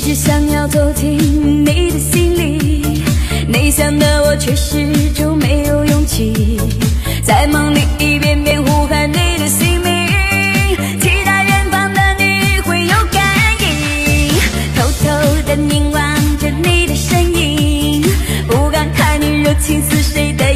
一直想要走进你的心里，内向的我却始终没有勇气，在梦里一遍遍呼喊你的姓名，期待远方的你会有感应，偷偷的凝望着你的身影，不敢看你热情似水的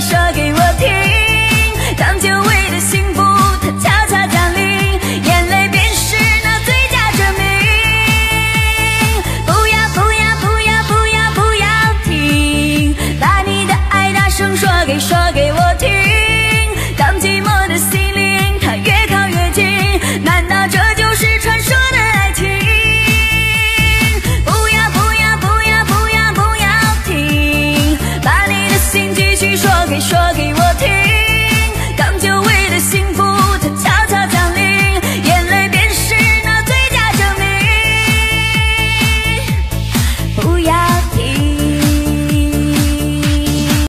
说给我听。当久违的幸福它悄悄降临，眼泪便是那最佳证明。不要不要不要不要不要停，把你的爱大声说给说给我继续说，给说给我听。